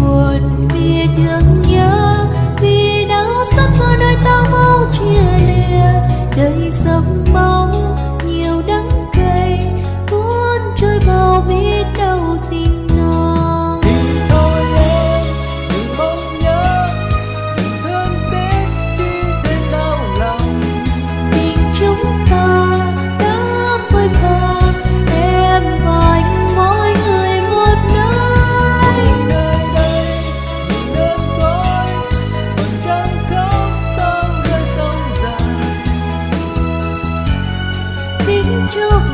buồn vì thương nhớ 就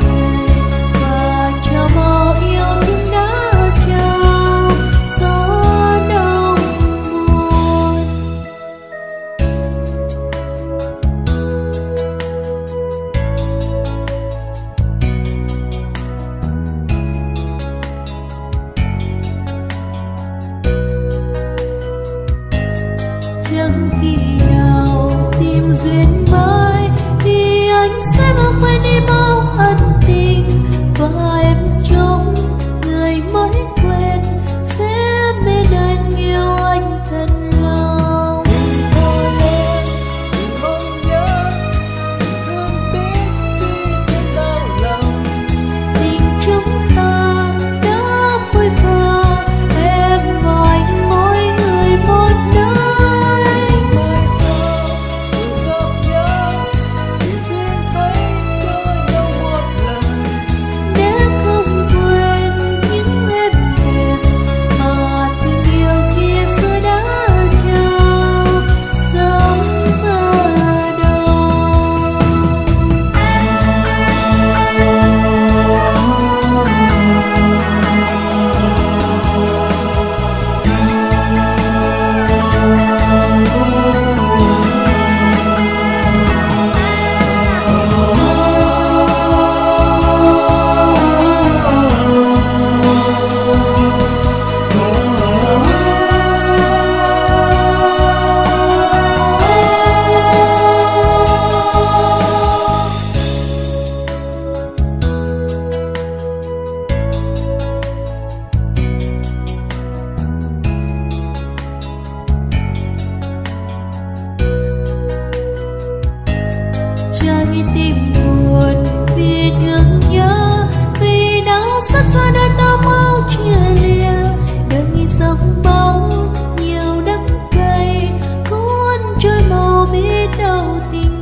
Đầu.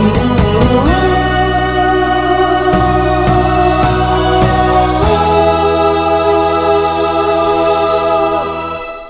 Oh,